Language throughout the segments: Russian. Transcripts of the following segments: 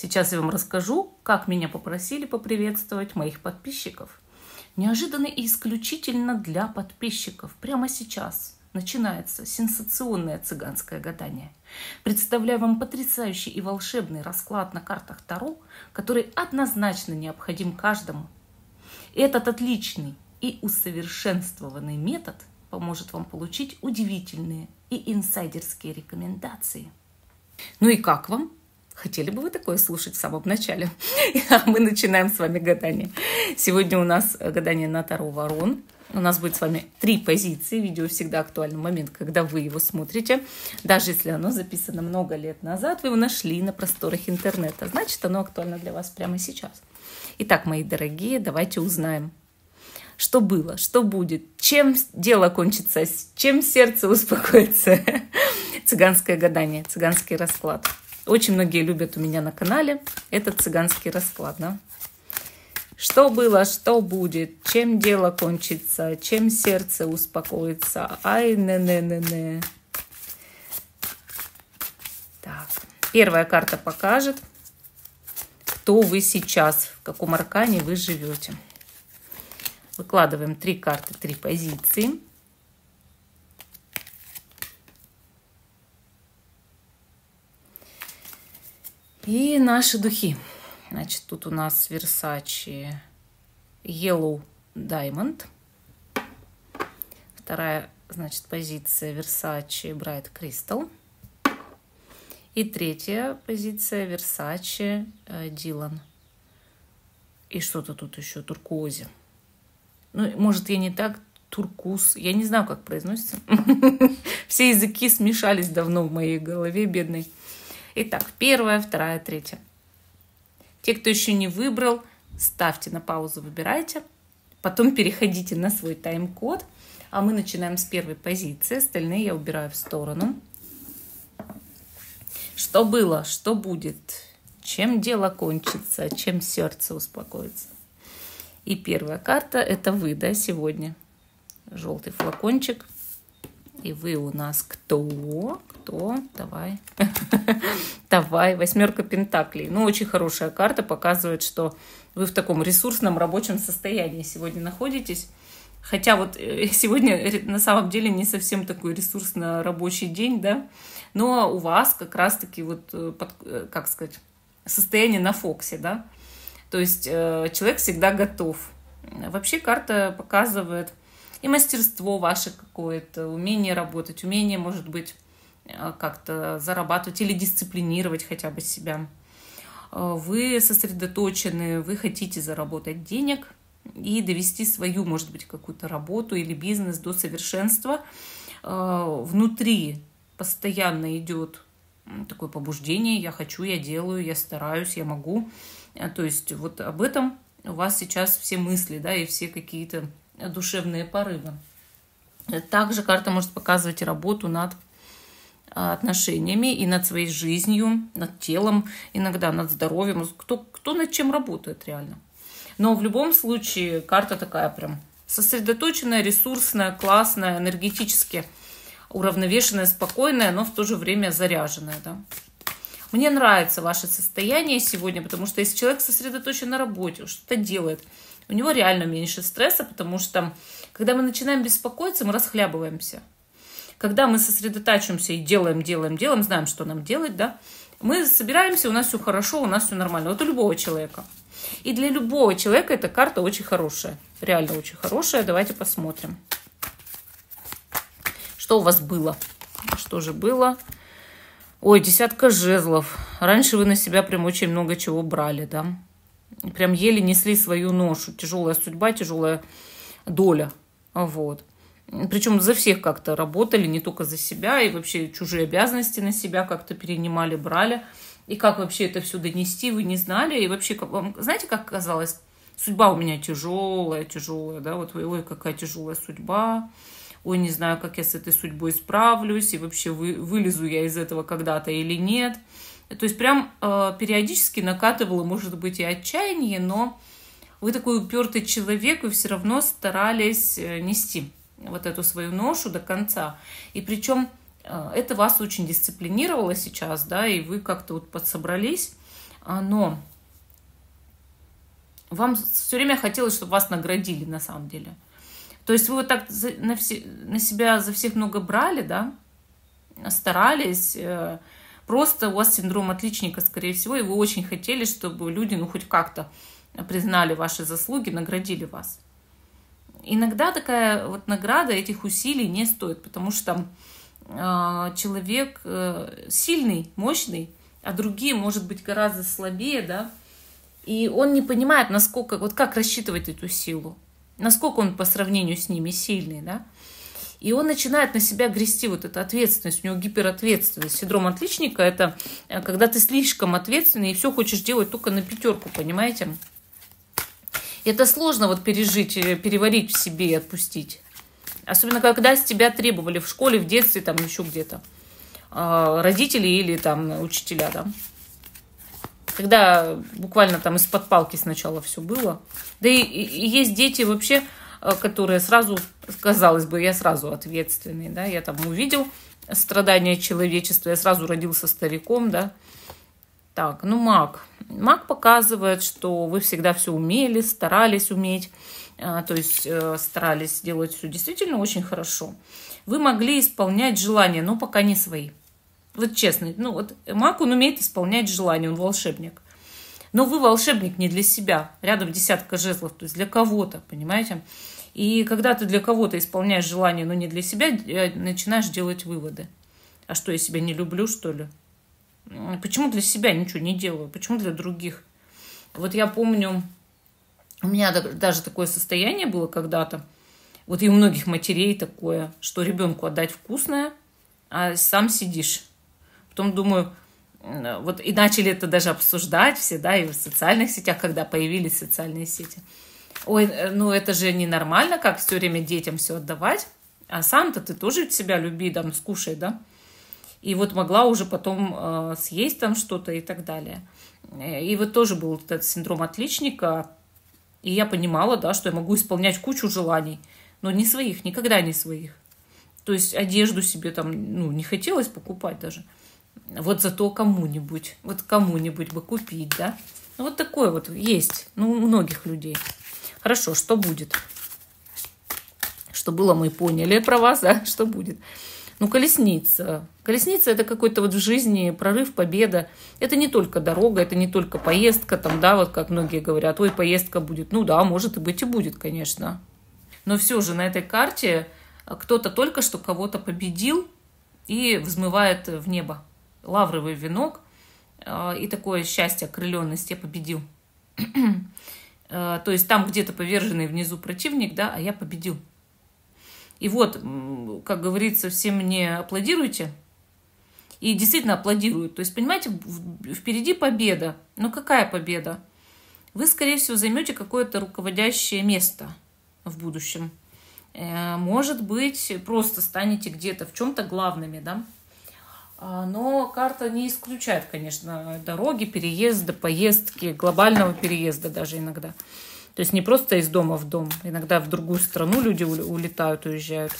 Сейчас я вам расскажу, как меня попросили поприветствовать моих подписчиков. Неожиданно и исключительно для подписчиков. Прямо сейчас начинается сенсационное цыганское гадание. Представляю вам потрясающий и волшебный расклад на картах Таро, который однозначно необходим каждому. Этот отличный и усовершенствованный метод поможет вам получить удивительные и инсайдерские рекомендации. Ну и как вам? Хотели бы вы такое слушать в самом начале? А мы начинаем с вами гадание. Сегодня у нас гадание на Таро Ворон. У нас будет с вами три позиции. Видео всегда актуальный момент, когда вы его смотрите. Даже если оно записано много лет назад, вы его нашли на просторах интернета. Значит, оно актуально для вас прямо сейчас. Итак, мои дорогие, давайте узнаем, что было, что будет, чем дело кончится, чем сердце успокоится. Цыганское гадание, цыганский расклад. Очень многие любят у меня на канале этот цыганский расклад. Да? Что было, что будет, чем дело кончится, чем сердце успокоится. Ай, не-не-не-не. Так, первая карта покажет, кто вы сейчас, в каком аркане вы живете. Выкладываем три карты, три позиции. И наши духи. Значит, тут у нас Versace Yellow Diamond. Вторая, значит, позиция Versace Bright Crystal. И третья позиция Versace Dylan. И что-то тут еще туркозе. Ну, может, я не так туркуз. Я не знаю, как произносится. Все языки смешались давно в моей голове, бедной. Итак, первая, вторая, третья. Те, кто еще не выбрал, ставьте на паузу, выбирайте. Потом переходите на свой тайм-код. А мы начинаем с первой позиции. Остальные я убираю в сторону. Что было, что будет, чем дело кончится, чем сердце успокоится. И первая карта – это вы, да, сегодня. Желтый флакончик – и вы у нас кто? Кто? Давай. Давай. Восьмерка пентаклей. Ну, очень хорошая карта. Показывает, что вы в таком ресурсном рабочем состоянии сегодня находитесь. Хотя вот э, сегодня на самом деле не совсем такой ресурсно рабочий день, да, но у вас как раз-таки вот, э, э, как сказать, состояние на фоксе, да, то есть человек всегда готов. Вообще карта показывает, и мастерство ваше какое-то, умение работать, умение, может быть, как-то зарабатывать или дисциплинировать хотя бы себя. Э, вы сосредоточены, вы хотите заработать денег и довести свою, может быть, какую-то работу или бизнес до совершенства. Э, внутри постоянно идет такое побуждение, я хочу, я делаю, я стараюсь, я могу. То есть вот об этом у вас сейчас все мысли, да, и все какие-то душевные порывы. Также карта может показывать работу над отношениями и над своей жизнью, над телом, иногда над здоровьем. Кто, кто над чем работает реально. Но в любом случае карта такая прям сосредоточенная, ресурсная, классная, энергетически уравновешенная, спокойная, но в то же время заряженная. Да? Мне нравится ваше состояние сегодня, потому что если человек сосредоточен на работе, что-то делает – у него реально меньше стресса, потому что когда мы начинаем беспокоиться, мы расхлябываемся. Когда мы сосредотачиваемся и делаем, делаем, делаем, знаем, что нам делать, да, мы собираемся, у нас все хорошо, у нас все нормально. Вот у любого человека. И для любого человека эта карта очень хорошая. Реально очень хорошая. Давайте посмотрим. Что у вас было? Что же было? Ой, десятка жезлов. Раньше вы на себя прям очень много чего брали, да? прям еле несли свою ношу. Тяжелая судьба, тяжелая доля. Вот. Причем за всех как-то работали, не только за себя, и вообще чужие обязанности на себя как-то перенимали, брали. И как вообще это все донести, вы не знали. И вообще, вам, знаете, как казалось, судьба у меня тяжелая, тяжелая, да, вот, ой, какая тяжелая судьба, ой, не знаю, как я с этой судьбой справлюсь, и вообще вы, вылезу я из этого когда-то или нет. То есть прям э, периодически накатывало, может быть, и отчаяние, но вы такой упертый человек, вы все равно старались э, нести вот эту свою ношу до конца. И причем э, это вас очень дисциплинировало сейчас, да, и вы как-то вот подсобрались, А, но вам все время хотелось, чтобы вас наградили на самом деле. То есть вы вот так на, все, на себя за всех много брали, да, старались, э, просто у вас синдром отличника, скорее всего, и вы очень хотели, чтобы люди, ну, хоть как-то признали ваши заслуги, наградили вас. Иногда такая вот награда этих усилий не стоит, потому что э, человек э, сильный, мощный, а другие, может быть, гораздо слабее, да, и он не понимает, насколько, вот как рассчитывать эту силу, насколько он по сравнению с ними сильный, да, и он начинает на себя грести вот эту ответственность, у него гиперответственность. Синдром отличника – это э, когда ты слишком ответственный и все хочешь делать только на пятерку, понимаете? Это сложно вот пережить, э, переварить в себе и отпустить. Особенно, когда с тебя требовали в школе, в детстве, там еще где-то. А, родители или там учителя, да. Когда буквально там из-под палки сначала все было. Да и, и есть дети вообще, э, которые сразу, казалось бы, я сразу ответственный, да, я там увидел страдания человечества, я сразу родился стариком, да. Так, ну маг. Маг показывает, что вы всегда все умели, старались уметь, а, то есть э, старались делать все действительно очень хорошо. Вы могли исполнять желания, но пока не свои. Вот честно, ну вот маг, он умеет исполнять желания, он волшебник. Но вы волшебник не для себя. Рядом десятка жезлов, то есть для кого-то, понимаете? И когда ты для кого-то исполняешь желание, но не для себя, э, начинаешь делать выводы. А что, я себя не люблю, что ли? Почему для себя ничего не делаю? Почему для других? Вот я помню, у меня даже такое состояние было когда-то, вот и у многих матерей такое, что ребенку отдать вкусное, а сам сидишь. Потом думаю, вот и начали это даже обсуждать все, да, и в социальных сетях, когда появились социальные сети. Ой, э, ну это же ненормально, как все время детям все отдавать, а сам-то ты тоже себя люби, там, скушай, да и вот могла уже потом э, съесть там что-то и так далее. И вот тоже был этот синдром отличника, и я понимала, да, что я могу исполнять кучу желаний, но не своих, никогда не своих. То есть одежду себе там, ну, не хотелось покупать даже. Вот зато кому-нибудь, вот кому-нибудь бы купить, да. Ну, вот такое вот есть, ну, у многих людей. Хорошо, что будет? Что было, мы поняли про вас, да, что будет. Ну, колесница. Колесница – это какой-то вот в жизни прорыв, победа. Это не только дорога, это не только поездка, там, да, вот как многие говорят, ой, поездка будет. Ну да, может и быть и будет, конечно. Но все же на этой карте кто-то только что кого-то победил и взмывает в небо. Лавровый венок а, и такое счастье, окрыленность, я победил. А, то есть там где-то поверженный внизу противник, да, а я победил. И вот, как говорится, все мне аплодируйте. И действительно аплодируют. То есть, понимаете, впереди победа. Но какая победа? Вы, скорее всего, займете какое-то руководящее место в будущем. Э, может быть, просто станете где-то в чем-то главными, да? А, но карта не исключает, конечно, дороги, переезда, поездки, глобального переезда даже иногда. То есть не просто из дома в дом. Иногда в другую страну люди улетают, уезжают.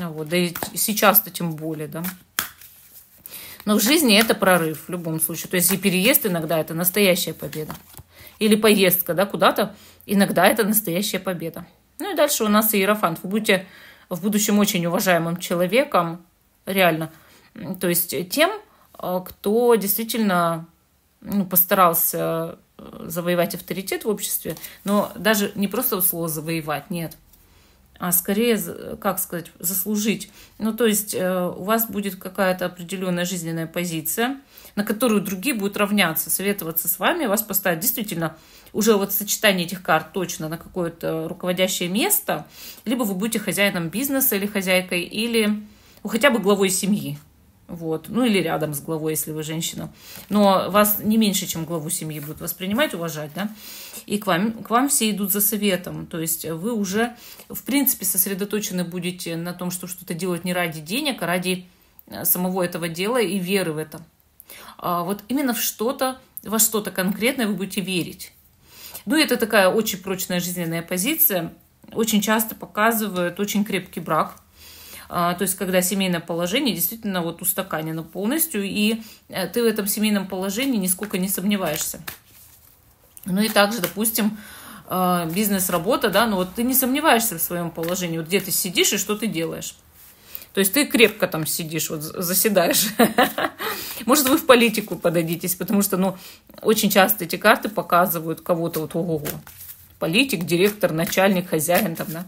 Ну вот. Да и сейчас-то тем более, да. Но в жизни это прорыв в любом случае. То есть и переезд иногда это настоящая победа. Или поездка да, куда-то, иногда это настоящая победа. Ну и дальше у нас иерофант. Вы будете в будущем очень уважаемым человеком, реально. То есть тем, э, кто действительно ну, постарался завоевать авторитет в обществе, но даже не просто слово завоевать, нет, а скорее, как сказать, заслужить. Ну, то есть э, у вас будет какая-то определенная жизненная позиция, на которую другие будут равняться, советоваться с вами, вас поставить действительно уже вот сочетание этих карт точно на какое-то руководящее место, либо вы будете хозяином бизнеса или хозяйкой, или ну, хотя бы главой семьи. Вот. Ну или рядом с главой, если вы женщина. Но вас не меньше, чем главу семьи будут воспринимать, уважать, да. И к вам, к вам все идут за советом. То есть вы уже, в принципе, сосредоточены будете на том, что что-то делать не ради денег, а ради э, самого этого дела и веры в это. А вот именно в что-то, во что-то конкретное вы будете верить. Ну, это такая очень прочная жизненная позиция. Очень часто показывает очень крепкий брак – то есть, когда семейное положение действительно вот устаканено полностью, и э, ты в этом семейном положении нисколько не сомневаешься. Ну и также, допустим, а, бизнес-работа, да, но вот ты не сомневаешься в своем положении, вот где ты сидишь и что ты делаешь. То есть ты крепко там сидишь, вот заседаешь. Может, вы в политику подадитесь, потому что, ну, очень часто эти карты показывают кого-то вот ого-го. Политик, директор, начальник, хозяин там, да.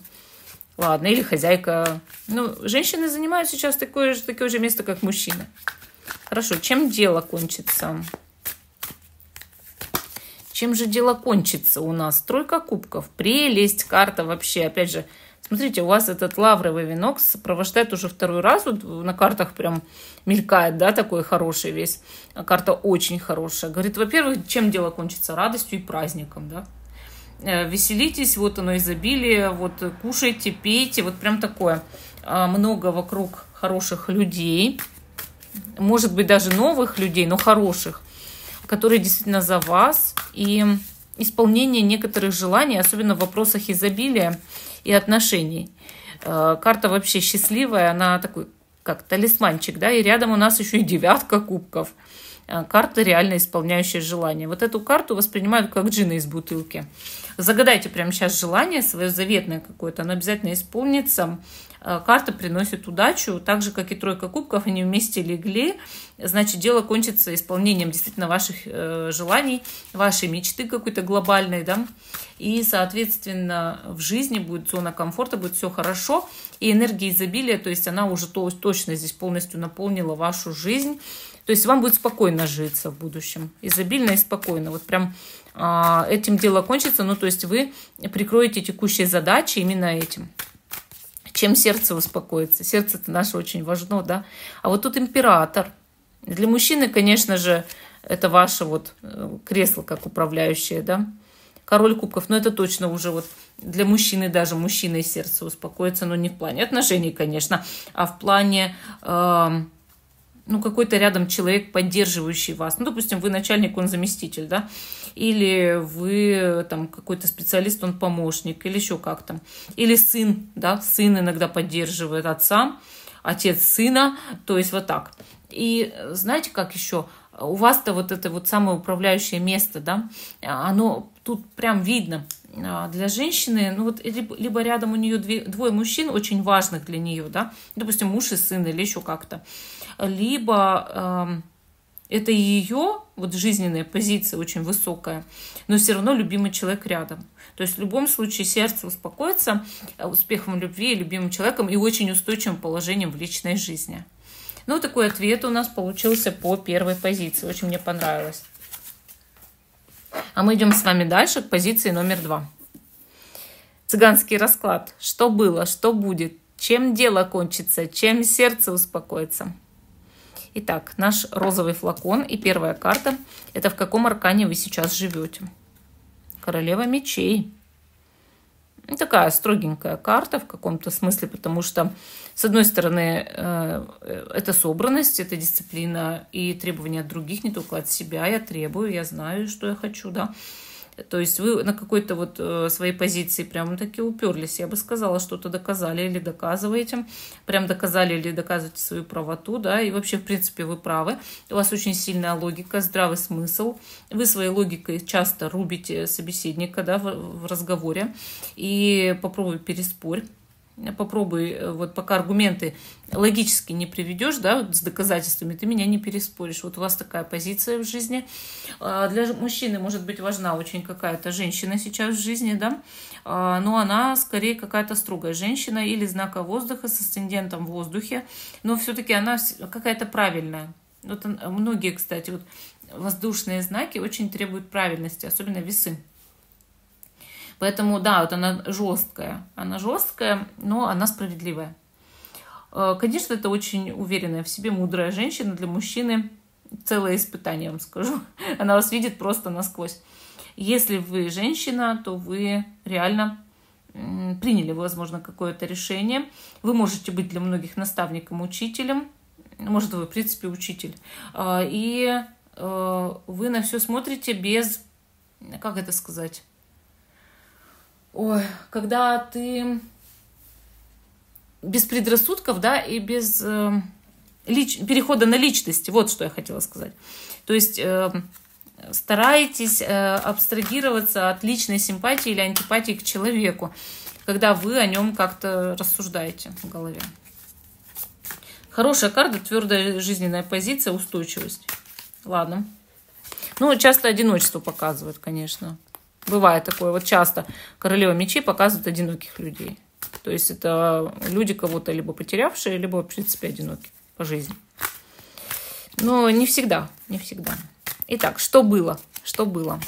Ладно, или хозяйка. Ну, женщины занимают сейчас такое же, такое же место, как мужчины. Хорошо, чем дело кончится? Чем же дело кончится у нас? Тройка кубков. Прелесть, карта вообще. Опять же, смотрите, у вас этот лавровый венок сопровождает уже второй раз. Вот на картах прям мелькает, да, такой хороший весь. Карта очень хорошая. Говорит, во-первых, чем дело кончится? Радостью и праздником, да. Э, веселитесь, вот оно изобилие, вот кушайте, пейте, вот прям такое. А, много вокруг хороших людей, может быть, даже новых людей, но хороших которые действительно за вас, и исполнение некоторых желаний, особенно в вопросах изобилия и отношений. Э, карта вообще счастливая, она такой как талисманчик, да, и рядом у нас еще и девятка кубков. Э, карта реально исполняющая желание. Вот эту карту воспринимают как джина из бутылки. Загадайте прямо сейчас желание свое заветное какое-то, оно обязательно исполнится. Э, карта приносит удачу, так же, как и тройка кубков, они вместе легли, значит, дело кончится исполнением действительно ваших э, желаний, вашей мечты какой-то глобальной, да, и, соответственно, в жизни будет зона комфорта, будет все хорошо, и энергия изобилия, то есть она уже то, точно здесь полностью наполнила вашу жизнь, то есть вам будет спокойно житься в будущем, изобильно и спокойно, вот прям э, этим дело кончится, ну, то есть вы прикроете текущие задачи именно этим чем сердце успокоится. Сердце это наше очень важно, да. А вот тут император. Для мужчины, конечно же, это ваше вот э, кресло как управляющее, да. Король кубков, но это точно уже вот для мужчины, даже мужчина и сердце успокоится, но не в плане отношений, конечно, а в плане э, ну, какой-то рядом человек, поддерживающий вас. Ну, допустим, вы начальник, он заместитель, да, или вы там какой-то специалист, он помощник, или еще как-то. Или сын, да, сын иногда поддерживает отца, отец сына, то есть вот так. И знаете, как еще? У вас-то вот это вот самое управляющее место, да, оно тут прям видно а, для женщины, ну вот либо, рядом у нее двое мужчин очень важных для нее, да, допустим, муж и сын или еще как-то либо э, это ее вот жизненная позиция очень высокая, но все равно любимый человек рядом. То есть в любом случае сердце успокоится э, успехом любви, любимым человеком и очень устойчивым положением в личной жизни. Ну, такой ответ у нас получился по первой позиции. Очень мне понравилось. А мы идем с вами дальше к позиции номер два. Цыганский расклад. Что было, что будет, чем дело кончится, чем сердце успокоится. Итак, наш розовый флакон и первая карта – это в каком аркане вы сейчас живете. Королева мечей. Такая строгенькая карта в каком-то смысле, потому что, с одной стороны, э, это собранность, это дисциплина и требования от других, не только от себя. Я требую, я знаю, что я хочу, да. То есть вы на какой-то вот э, своей позиции прям таки уперлись. Я бы сказала, что-то доказали или доказываете. Прям доказали или доказываете свою правоту, да, и вообще, в принципе, вы правы. У вас очень сильная логика, здравый смысл. Вы своей логикой часто рубите собеседника, да, в разговоре. И попробуй переспорь попробуй, э, вот пока аргументы логически не приведешь, да, с доказательствами, ты меня не переспоришь. Вот у вас такая позиция в жизни. А, для мужчины может быть важна очень какая-то женщина сейчас в жизни, да, а, но она скорее какая-то строгая женщина или знака воздуха с асцендентом в воздухе, но все-таки она какая-то правильная. Вот многие, кстати, вот воздушные знаки очень требуют правильности, особенно весы. Поэтому, да, вот она жесткая. Она жесткая, но она справедливая. Э, конечно, это очень уверенная в себе, мудрая женщина для мужчины. Целое испытание, вам скажу. Она вас видит просто насквозь. Если вы женщина, то вы реально приняли, возможно, какое-то решение. Вы можете быть для многих наставником, учителем. Может, вы, в принципе, учитель. Э, и э, вы на все смотрите без, как это сказать, Ой, когда ты без предрассудков, да, и без э, лич, перехода на личности. Вот что я хотела сказать. То есть э, старайтесь э, абстрагироваться от личной симпатии или антипатии к человеку, когда вы о нем как-то рассуждаете в голове. Хорошая карта, твердая жизненная позиция, устойчивость. Ладно. Ну, часто одиночество показывает, конечно. Бывает такое. Вот часто королева мечей показывает одиноких людей. То есть это люди кого-то либо потерявшие, либо, в принципе, одиноки по жизни. Но не всегда, не всегда. Итак, что было? Что было?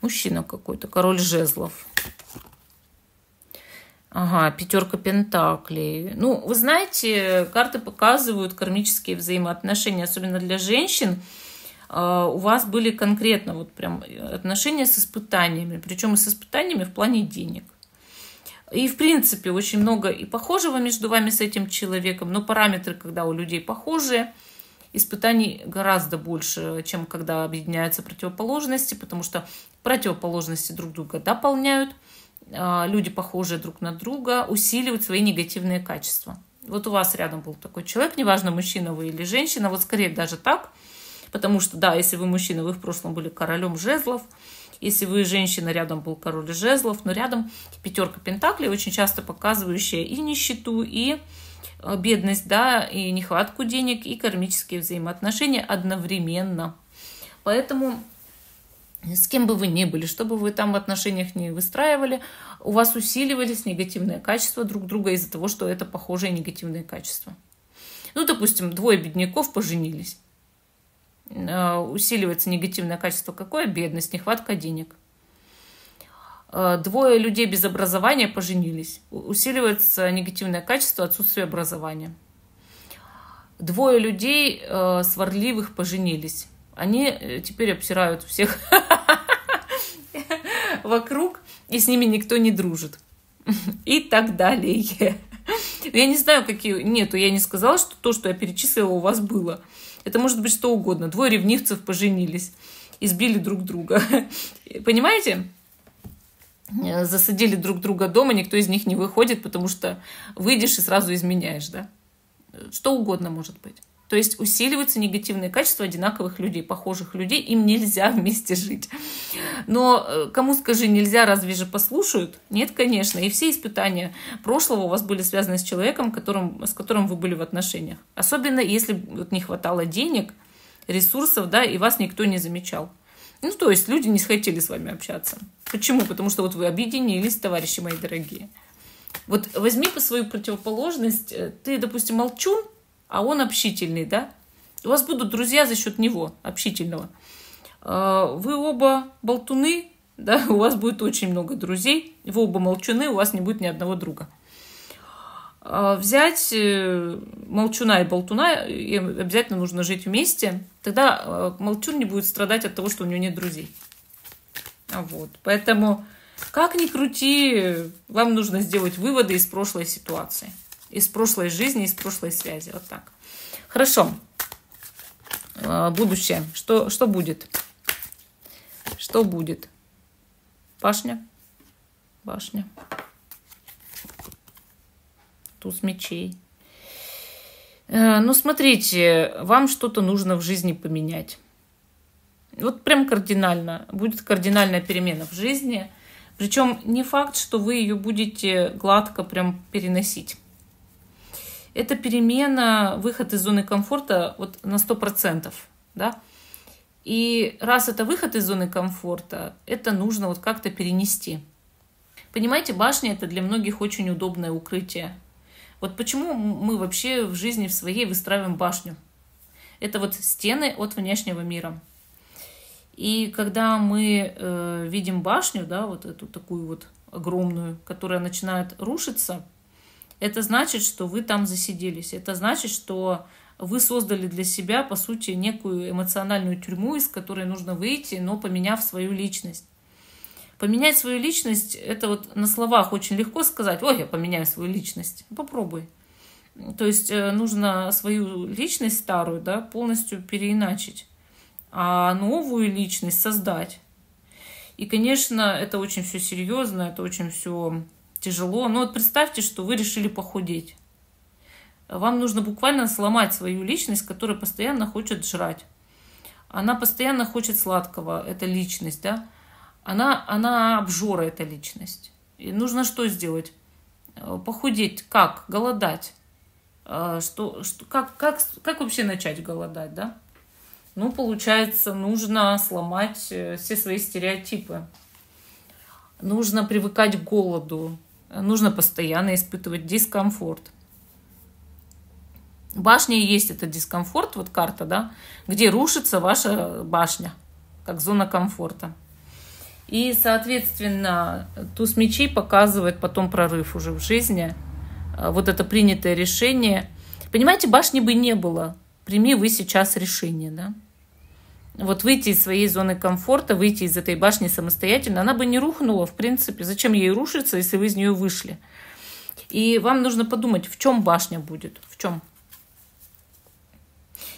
Мужчина какой-то, король жезлов. Ага, пятерка пентаклей. Ну, вы знаете, карты показывают кармические взаимоотношения, особенно для женщин. А, у вас были конкретно вот прям отношения с испытаниями, причем и с испытаниями в плане денег. И, в принципе, очень много и похожего между вами с этим человеком, но параметры, когда у людей похожие, испытаний гораздо больше, чем когда объединяются противоположности, потому что противоположности друг друга дополняют – а, люди, похожие друг на друга, усиливают свои негативные качества. Вот у вас рядом был такой человек, неважно, мужчина вы или женщина, вот скорее даже так, потому что, да, если вы мужчина, вы в прошлом были королем жезлов, если вы женщина, рядом был король жезлов, но рядом пятерка пентаклей, очень часто показывающая и нищету, и а, бедность, да, и нехватку денег, и кармические взаимоотношения одновременно. Поэтому с кем бы вы ни были, что бы вы там в отношениях не выстраивали, у вас усиливались негативные качества друг друга из-за того, что это похожие негативные качества. Ну, допустим, двое бедняков поженились. А, усиливается негативное качество какое? Бедность, нехватка денег. А, двое людей без образования поженились. Усиливается негативное качество отсутствия образования. Двое людей а, сварливых поженились они э, теперь обсирают всех вокруг, и с ними никто не дружит. И так далее. Я не знаю, какие... Нету, я не сказала, что то, что я перечислила, у вас было. Это может быть что угодно. Двое ревнивцев поженились, избили друг друга. Понимаете? Э, засадили друг друга дома, никто из них не выходит, потому что выйдешь и сразу изменяешь, да? Что угодно может быть. То есть усиливаются негативные качества одинаковых людей, похожих людей, им нельзя вместе жить. Но э, кому скажи нельзя, разве же послушают? Нет, конечно. И все испытания прошлого у вас были связаны с человеком, которым, с которым вы были в отношениях. Особенно если вот не хватало денег, ресурсов, да, и вас никто не замечал. Ну, то есть люди не хотели с вами общаться. Почему? Потому что вот вы объединились, товарищи мои дорогие. Вот возьми по свою противоположность. Э, ты, допустим, молчун, а он общительный, да? У вас будут друзья за счет него, общительного. А, вы оба болтуны, да, у вас будет очень много друзей. Вы оба молчуны, у вас не будет ни одного друга. А, взять э, молчуна и болтуна, им обязательно нужно жить вместе. Тогда э, молчун не будет страдать от того, что у него нет друзей. Вот. Поэтому, как ни крути, вам нужно сделать выводы из прошлой ситуации из прошлой жизни, из прошлой связи. Вот так. Хорошо. А, будущее. Что, что будет? Что будет? Башня. Башня. Туз мечей. Э, ну, смотрите, вам что-то нужно в жизни поменять. Вот прям кардинально. Будет кардинальная перемена в жизни. Причем не факт, что вы ее будете гладко прям переносить это перемена, выход из зоны комфорта вот на 100%. Да? И раз это выход из зоны комфорта, это нужно вот как-то перенести. Понимаете, башня это для многих очень удобное укрытие. Вот почему мы вообще в жизни в своей выстраиваем башню? Это вот стены от внешнего мира. И когда мы э, видим башню, да, вот эту такую вот огромную, которая начинает рушиться, это значит, что вы там засиделись. Это значит, что вы создали для себя, по сути, некую эмоциональную тюрьму, из которой нужно выйти, но поменяв свою личность. Поменять свою личность, это вот на словах очень легко сказать, ой, я поменяю свою личность. Попробуй. То есть э, нужно свою личность старую да, полностью переиначить, а новую личность создать. И, конечно, это очень все серьезно, это очень все тяжело. Ну вот представьте, что вы решили похудеть. Вам нужно буквально сломать свою личность, которая постоянно хочет жрать. Она постоянно хочет сладкого, это личность, да? Она, она обжора, эта личность. И нужно что сделать? Э, похудеть. Как? Голодать. Э, что, что, как, как, как вообще начать голодать, да? Ну, получается, нужно сломать э, все свои стереотипы. Нужно привыкать к голоду. Нужно постоянно испытывать дискомфорт. Башня и есть этот дискомфорт, вот карта, да, где рушится ваша башня, как зона комфорта. И, соответственно, туз мечей показывает потом прорыв уже в жизни. А, вот это принятое решение. Понимаете, башни бы не было. Прими вы сейчас решение, да? Вот выйти из своей зоны комфорта, выйти из этой башни самостоятельно, она бы не рухнула, в принципе. Зачем ей рушиться, если вы из нее вышли? И вам нужно подумать, в чем башня будет, в чем?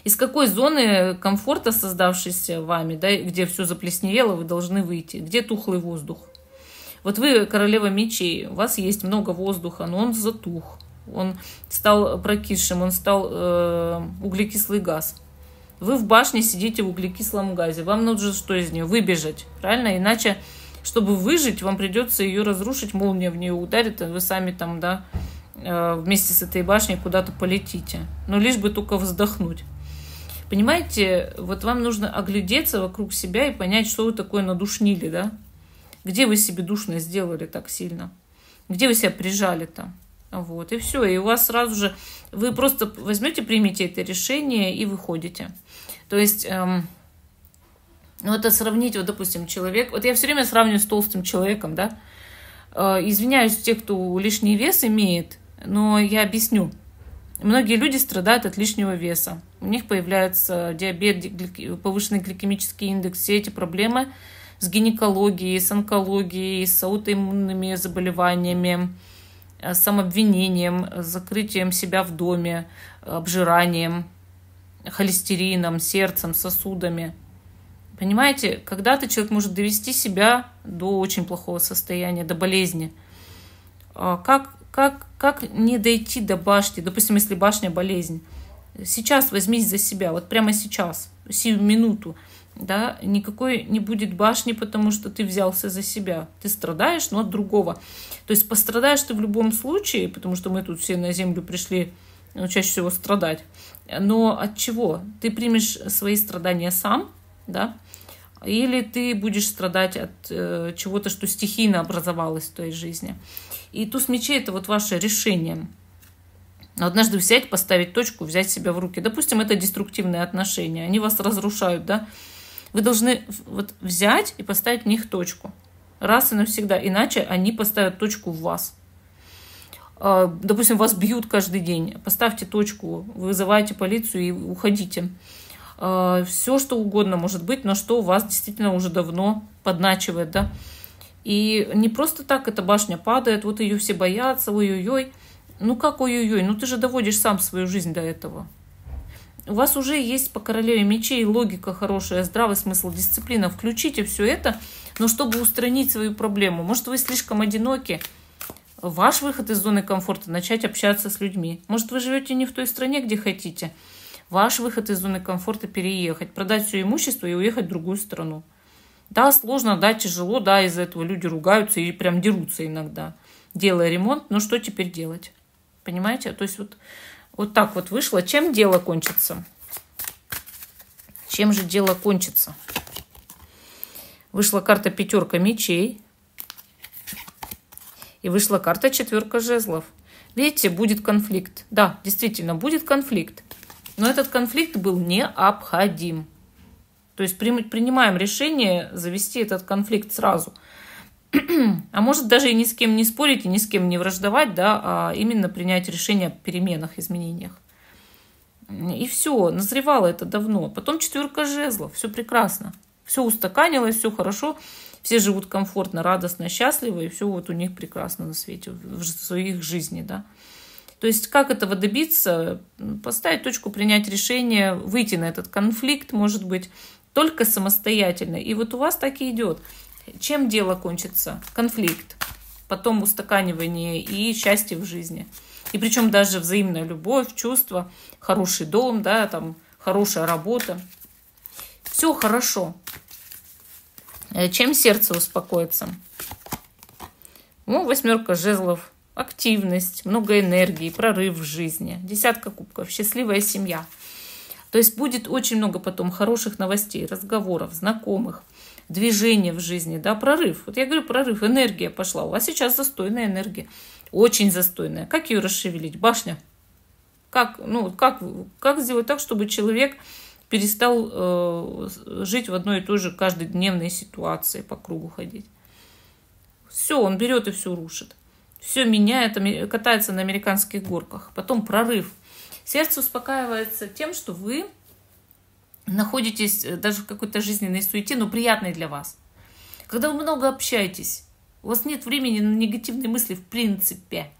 Из какой зоны комфорта, создавшейся вами, да, где все заплесневело, вы должны выйти? Где тухлый воздух? Вот вы королева мечей, у вас есть много воздуха, но он затух, он стал прокисшим, он стал э, углекислый газ. Вы в башне сидите в углекислом газе, вам нужно что из нее? Выбежать, правильно? Иначе, чтобы выжить, вам придется ее разрушить, молния в нее ударит, а вы сами там, да, э, вместе с этой башней куда-то полетите. Но лишь бы только вздохнуть. Понимаете, вот вам нужно оглядеться вокруг себя и понять, что вы такое надушнили, да? Где вы себе душно сделали так сильно? Где вы себя прижали там? Вот, и все. И у вас сразу же... Вы просто возьмете, примите это решение и выходите. То есть... Эм, ну, это сравнить, вот, допустим, человек... Вот я все время сравниваю с толстым человеком, да? Э, извиняюсь тех, кто лишний вес имеет, но я объясню. Многие люди страдают от лишнего веса. У них появляется диабет, повышенный гликемический индекс, все эти проблемы с гинекологией, с онкологией, с аутоиммунными заболеваниями, самообвинением, с закрытием себя в доме, обжиранием, холестерином, сердцем, сосудами. Понимаете, когда-то человек может довести себя до очень плохого состояния, до болезни. А как как, как не дойти до башни? Допустим, если башня болезнь. Сейчас возьмись за себя, вот прямо сейчас, сию минуту. Да, никакой не будет башни, потому что ты взялся за себя. Ты страдаешь, но от другого. То есть пострадаешь ты в любом случае, потому что мы тут все на землю пришли ну, чаще всего страдать. Но от чего? Ты примешь свои страдания сам, да, или ты будешь страдать от э, чего-то, что стихийно образовалось в твоей жизни. И туз мечей – это вот ваше решение. Однажды взять, поставить точку, взять себя в руки. Допустим, это деструктивные отношения, они вас разрушают, да? Вы должны вот взять и поставить в них точку. Раз и навсегда. Иначе они поставят точку в вас. А, допустим, вас бьют каждый день. Поставьте точку, вызывайте полицию и уходите. А, Все, что угодно может быть, но что у вас действительно уже давно подначивает, да? И не просто так эта башня падает, вот ее все боятся, ой-ой-ой. Ну как ой-ой-ой, ну ты же доводишь сам свою жизнь до этого. У вас уже есть по королеве мечей логика хорошая, здравый смысл, дисциплина. Включите все это, но чтобы устранить свою проблему. Может, вы слишком одиноки. Ваш выход из зоны комфорта – начать общаться с людьми. Может, вы живете не в той стране, где хотите. Ваш выход из зоны комфорта – переехать, продать все имущество и уехать в другую страну. Да, сложно, да, тяжело, да, из-за этого люди ругаются и прям дерутся иногда, делая ремонт. Но что теперь делать? Понимаете? То есть вот, вот так вот вышло. Чем дело кончится? Чем же дело кончится? Вышла карта пятерка мечей. И вышла карта четверка жезлов. Видите, будет конфликт. Да, действительно, будет конфликт. Но этот конфликт был необходим. То есть принимаем решение завести этот конфликт сразу. А может даже и ни с кем не спорить, и ни с кем не враждовать, да, а именно принять решение о переменах, изменениях. И все, назревало это давно. Потом четверка жезлов, все прекрасно. Все устаканилось, все хорошо, все живут комфортно, радостно, счастливо, и все вот у них прекрасно на свете, в своих жизни, да. То есть как этого добиться? Поставить точку, принять решение, выйти на этот конфликт, может быть, только самостоятельно. И вот у вас так и идет. Чем дело кончится? Конфликт. потом устаканивание и счастье в жизни. И причем даже взаимная любовь, чувства, хороший дом, да, там, хорошая работа. Все хорошо. Э, чем сердце успокоится? Ну, восьмерка жезлов, активность, много энергии, прорыв в жизни, десятка кубков, счастливая семья. То есть будет очень много потом хороших новостей, разговоров, знакомых, движения в жизни, да, прорыв. Вот я говорю, прорыв, энергия пошла. У вас сейчас застойная энергия, очень застойная. Как ее расшевелить? Башня. Как, ну, как, как сделать так, чтобы человек перестал э, жить в одной и той же каждодневной ситуации, по кругу ходить? Все, он берет и все рушит. Все меняет, катается на американских горках. Потом прорыв. Сердце успокаивается тем, что вы находитесь э, даже в какой-то жизненной суете, но приятной для вас. Когда вы много общаетесь, у вас нет времени на негативные мысли в принципе.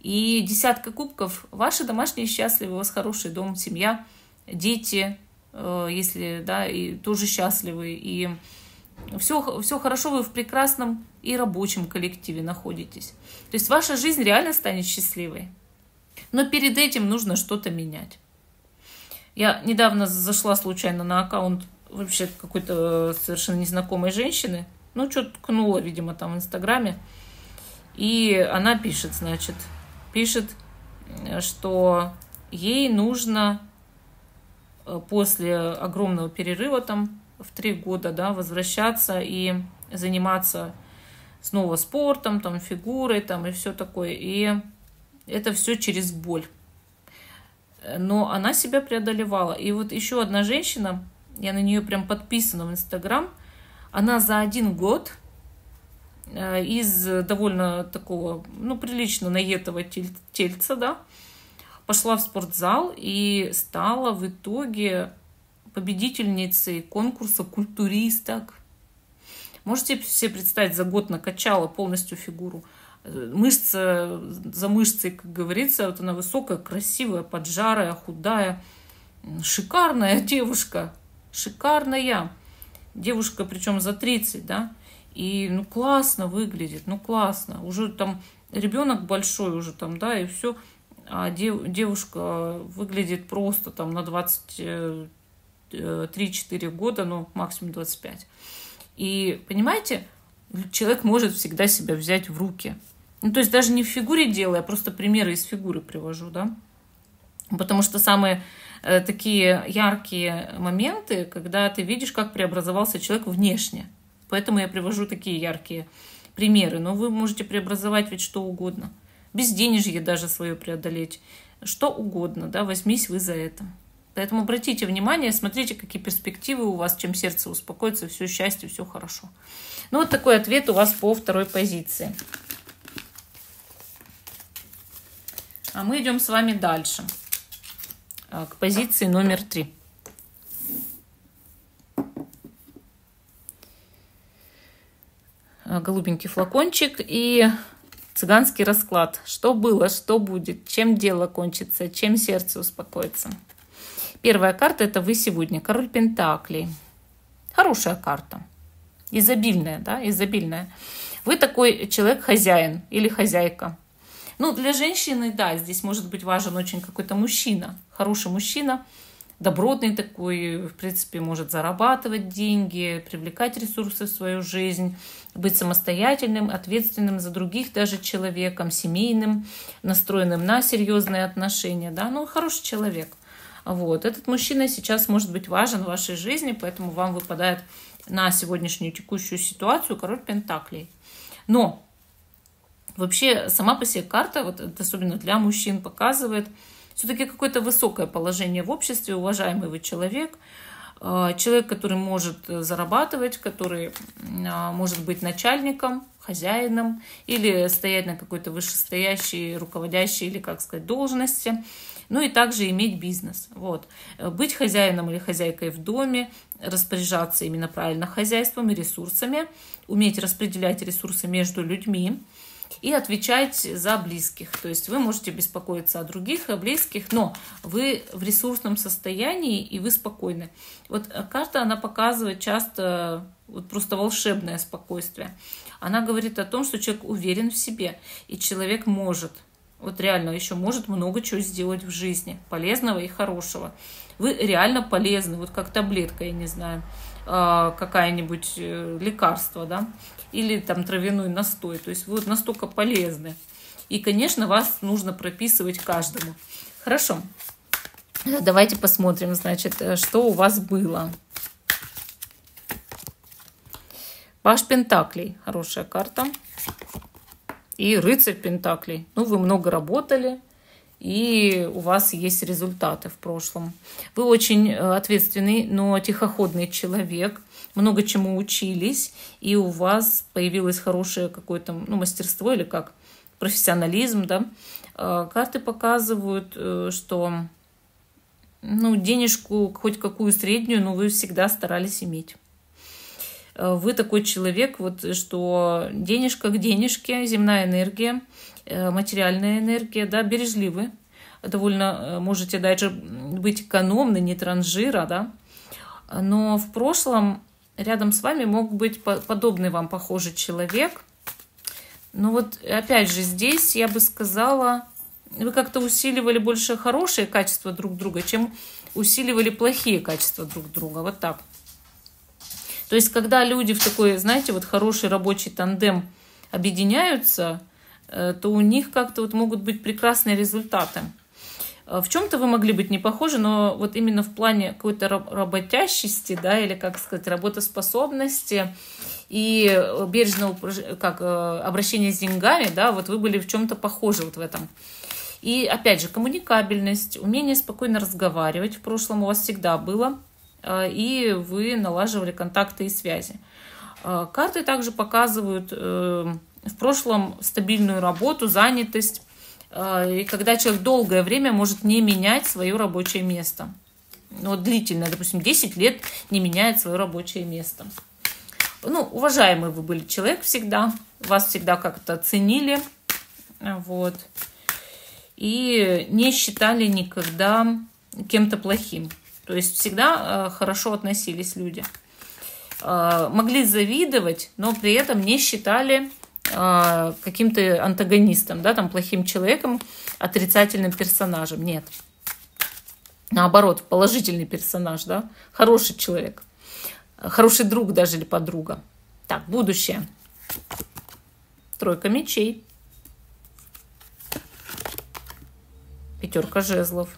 И десятка кубков, ваши домашние счастливы, у вас хороший дом, семья, дети, э, если, да, и тоже счастливы. И все, все хорошо, вы в прекрасном и рабочем коллективе находитесь. То есть ваша жизнь реально станет счастливой. Но перед этим нужно что-то менять. Я недавно зашла случайно на аккаунт вообще какой-то совершенно незнакомой женщины. Ну, что-то ткнула, видимо, там в Инстаграме. И она пишет, значит, пишет, что ей нужно э, после огромного перерыва там в три года, да, возвращаться и заниматься снова спортом, там, фигурой, там, и все такое. И это все через боль. Но она себя преодолевала. И вот еще одна женщина, я на нее прям подписана в Инстаграм, она за один год э, из довольно такого, ну, прилично наетого тельца, да, пошла в спортзал и стала в итоге победительницей конкурса культуристок. Можете себе представить, за год накачала полностью фигуру. Мышца за мышцей, как говорится, вот она высокая, красивая, поджарая, худая. Шикарная девушка. Шикарная. Девушка, причем за 30, да. И ну классно выглядит, ну классно. Уже там ребенок большой уже там, да, и все. А дев, девушка выглядит просто там на 23-4 э, года, ну максимум 25. И понимаете, человек может всегда себя взять в руки. Ну, то есть даже не в фигуре дело, я просто примеры из фигуры привожу, да. Потому что самые э, такие яркие моменты, когда ты видишь, как преобразовался человек внешне. Поэтому я привожу такие яркие примеры. Но вы можете преобразовать ведь что угодно. Безденежье даже свое преодолеть. Что угодно, да, возьмись вы за это. Поэтому обратите внимание, смотрите, какие перспективы у вас, чем сердце успокоится, все счастье, все хорошо. Ну, вот такой ответ у вас по второй позиции. А мы идем с вами дальше, а, к позиции номер три. А, голубенький флакончик и цыганский расклад. Что было, что будет, чем дело кончится, чем сердце успокоится. Первая карта – это вы сегодня, король Пентаклей. Хорошая карта, изобильная, да, изобильная. Вы такой человек-хозяин или хозяйка. Ну, для женщины, да, здесь может быть важен очень какой-то мужчина, хороший мужчина, добротный такой, в принципе, может зарабатывать деньги, привлекать ресурсы в свою жизнь, быть самостоятельным, ответственным за других даже человеком, семейным, настроенным на серьезные отношения, да, ну, хороший человек – вот. Этот мужчина сейчас может быть важен в вашей жизни, поэтому вам выпадает на сегодняшнюю текущую ситуацию король Пентаклей. Но вообще сама по себе карта, вот особенно для мужчин, показывает все-таки какое-то высокое положение в обществе, уважаемый вы человек, э, человек, который может зарабатывать, который э, может быть начальником, хозяином или стоять на какой-то вышестоящей, руководящей или, как сказать, должности ну и также иметь бизнес. Вот. Быть хозяином или хозяйкой в доме, распоряжаться именно правильно хозяйством и ресурсами, уметь распределять ресурсы между людьми, и отвечать за близких. То есть вы можете беспокоиться о других, о близких, но вы в ресурсном состоянии и вы спокойны. Вот карта, она показывает часто вот просто волшебное спокойствие. Она говорит о том, что человек уверен в себе, и человек может, вот реально еще может много чего сделать в жизни, полезного и хорошего. Вы реально полезны, вот как таблетка, я не знаю, а, какая-нибудь э, лекарство, да, или там травяной настой. То есть вы вот настолько полезны. И, конечно, вас нужно прописывать каждому. Хорошо. Давайте посмотрим, значит, э, что у вас было. Паш Пентаклей. Хорошая карта. И рыцарь Пентаклей. Ну, вы много работали, и у вас есть результаты в прошлом. Вы очень э, ответственный, но тихоходный человек, много чему учились, и у вас появилось хорошее какое-то ну, мастерство или как профессионализм, да. Э, карты показывают, э, что ну, денежку, хоть какую среднюю, но вы всегда старались иметь. Вы такой человек, вот, что денежка к денежке, земная энергия – Э, материальная энергия, да, бережливы, довольно э, можете даже быть экономны, не транжира, да, но в прошлом рядом с вами мог быть подобный вам похожий человек. Но вот опять же здесь я бы сказала, вы как-то усиливали больше хорошие качества друг друга, чем усиливали плохие качества друг друга. Вот так. То есть, когда люди в такой, знаете, вот хороший рабочий тандем объединяются, Э, то у них как-то вот могут быть прекрасные результаты. Э, в чем-то вы могли быть не похожи, но вот именно в плане какой-то работящести, да, или, как сказать, работоспособности и бережного как, э, обращения с деньгами, да, вот вы были в чем-то похожи вот в этом. И, опять же, коммуникабельность, умение спокойно разговаривать в прошлом у вас всегда было, и вы налаживали контакты и связи. Карты также показывают в прошлом стабильную работу, занятость, э, и когда человек долгое время может не менять свое рабочее место. Ну, вот длительно, допустим, 10 лет не меняет свое рабочее место. Ну, уважаемый вы были человек всегда, вас всегда как-то ценили, вот, и не считали никогда кем-то плохим. То есть всегда э, хорошо относились люди. Э, могли завидовать, но при этом не считали а, каким-то антагонистом, да, там плохим человеком, отрицательным персонажем. Нет. Наоборот, положительный персонаж, да, хороший человек, хороший друг даже или подруга. Так, будущее. Тройка мечей. Пятерка жезлов.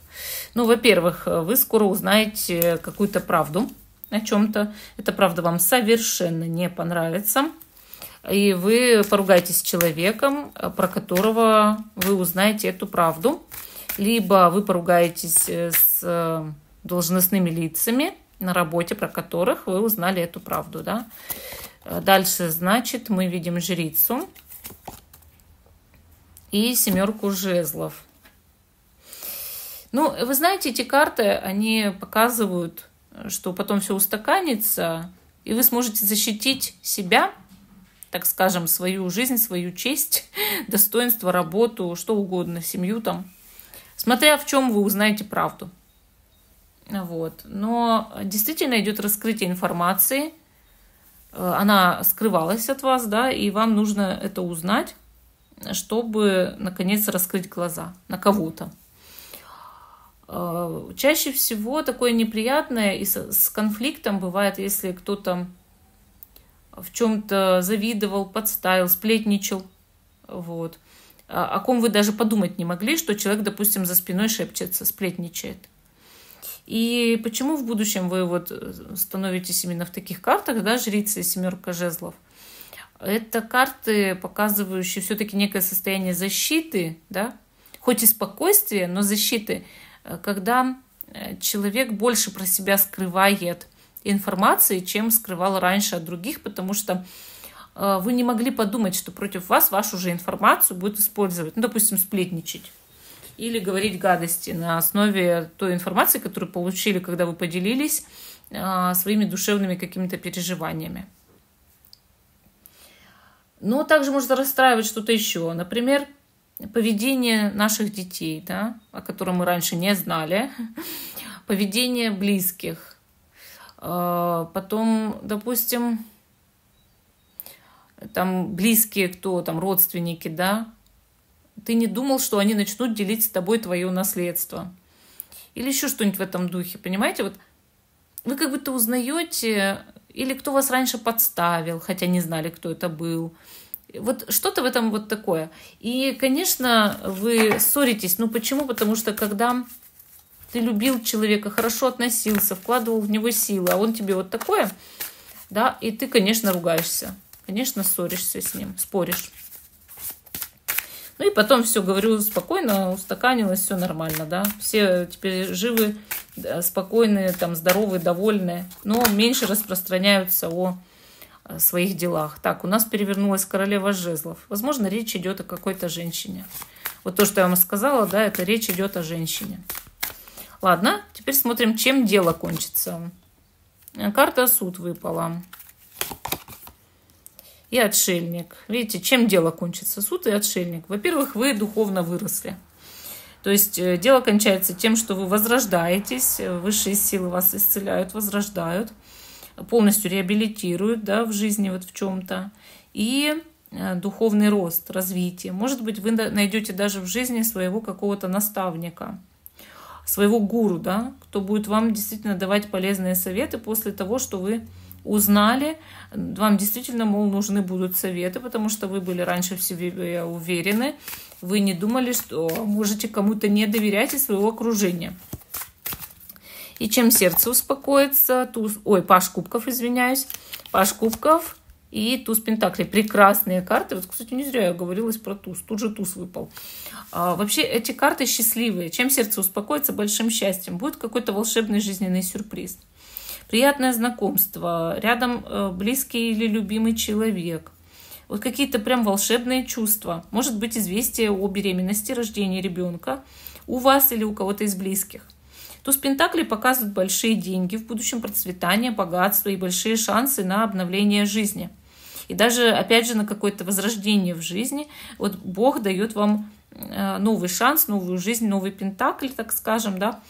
Ну, во-первых, вы скоро узнаете какую-то правду о чем-то. Эта правда вам совершенно не понравится и вы поругаетесь с человеком, про которого вы узнаете эту правду, либо вы поругаетесь э, с э, должностными лицами на работе, про которых вы узнали эту правду. Да? Дальше, значит, мы видим жрицу и семерку жезлов. Ну, вы знаете, эти карты, они показывают, что потом все устаканится, и вы сможете защитить себя так скажем, свою жизнь, свою честь, достоинство, работу, что угодно, семью там. Смотря в чем вы узнаете правду. Вот. Но действительно идет раскрытие информации. Э, она скрывалась от вас, да, и вам нужно это узнать, чтобы, наконец, раскрыть глаза на кого-то. Э, чаще всего такое неприятное и с конфликтом бывает, если кто-то в чем-то завидовал, подставил, сплетничал. Вот. О ком вы даже подумать не могли, что человек, допустим, за спиной шепчется, сплетничает. И почему в будущем вы вот становитесь именно в таких картах, да, жрица и семерка жезлов? Это карты, показывающие все-таки некое состояние защиты, да, хоть и спокойствие, но защиты, когда э, человек больше про себя скрывает, информации, чем скрывал раньше от других, потому что э, вы не могли подумать, что против вас вашу же информацию будут использовать, ну, допустим, сплетничать или говорить гадости на основе той информации, которую получили, когда вы поделились э, своими душевными какими-то переживаниями. Но также может расстраивать что-то еще. Например, поведение наших детей, да, о котором мы раньше не знали, поведение близких. А, потом, допустим, там близкие кто, там родственники, да, ты не думал, что они начнут делить с тобой твое наследство. Или еще что-нибудь в этом духе, понимаете? Вот вы как будто узнаете, или кто вас раньше подставил, хотя не знали, кто это был. Вот что-то в этом вот такое. И, конечно, вы ссоритесь. Ну почему? Потому что когда ты любил человека, хорошо относился, вкладывал в него силы, а он тебе вот такое, да, и ты, конечно, ругаешься. Конечно, ссоришься с ним, споришь. Ну и потом все, говорю, спокойно, устаканилось, все нормально, да. Все теперь живы, спокойные, там, здоровые, довольные, но меньше распространяются о своих делах. Так, у нас перевернулась королева жезлов. Возможно, речь идет о какой-то женщине. Вот то, что я вам сказала, да, это речь идет о женщине. Ладно, теперь смотрим, чем дело кончится. Карта суд выпала и отшельник. Видите, чем дело кончится? Суд и отшельник. Во-первых, вы духовно выросли. То есть э, дело кончается тем, что вы возрождаетесь, э, высшие силы вас исцеляют, возрождают, полностью реабилитируют да, в жизни вот в чем-то. И э, духовный рост, развитие. Может быть, вы найдете даже в жизни своего какого-то наставника, своего гуру, да, кто будет вам действительно давать полезные советы после того, что вы узнали, вам действительно, мол, нужны будут советы, потому что вы были раньше в себе уверены, вы не думали, что можете кому-то не доверять из своего окружения. И чем сердце успокоится, туз, ой, паш кубков, извиняюсь, паш кубков и туз пентаклей. Прекрасные карты. Вот, кстати, не зря я говорилась про туз. Тут же туз выпал. А, вообще, эти карты счастливые. Чем сердце успокоится, большим счастьем. Будет какой-то волшебный жизненный сюрприз приятное знакомство, рядом э, близкий или любимый человек. Вот какие-то прям волшебные чувства. Может быть известие о беременности, рождении ребенка у вас или у кого-то из близких. Туз Пентаклей показывает большие деньги в будущем процветание, богатство и большие шансы на обновление жизни. И даже, опять же, на какое-то возрождение в жизни. Вот Бог дает вам э, новый шанс, новую жизнь, новый Пентакль, так скажем, да,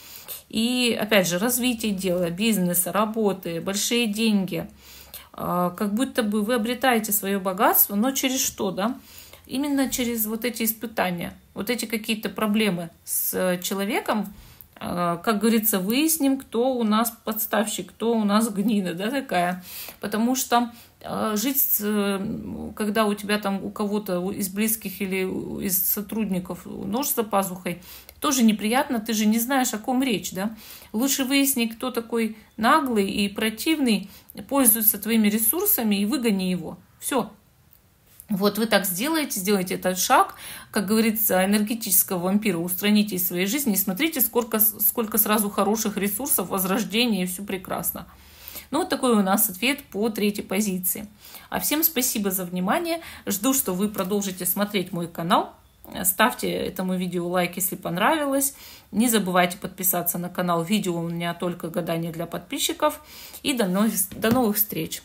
и, опять же, развитие дела, бизнеса, работы, большие деньги. А, как будто бы вы обретаете свое богатство, но через что, да? Именно через вот эти испытания, вот эти какие-то проблемы с человеком, как говорится, выясним, кто у нас подставщик, кто у нас гнина, да, такая. Потому что а, жить, когда у тебя там у кого-то из близких или из сотрудников нож за пазухой, тоже неприятно, ты же не знаешь, о ком речь, да. Лучше выясни, кто такой наглый и противный, пользуется твоими ресурсами и выгони его. Все. Вот вы так сделаете, сделайте этот шаг, как говорится, энергетического вампира устраните из своей жизни и смотрите, сколько, сколько сразу хороших ресурсов, возрождения, и все прекрасно. Ну, вот такой у нас ответ по третьей позиции. А всем спасибо за внимание. Жду, что вы продолжите смотреть мой канал. Ставьте этому видео лайк, если понравилось. Не забывайте подписаться на канал. Видео у меня только гадания для подписчиков. И до новых, до новых встреч!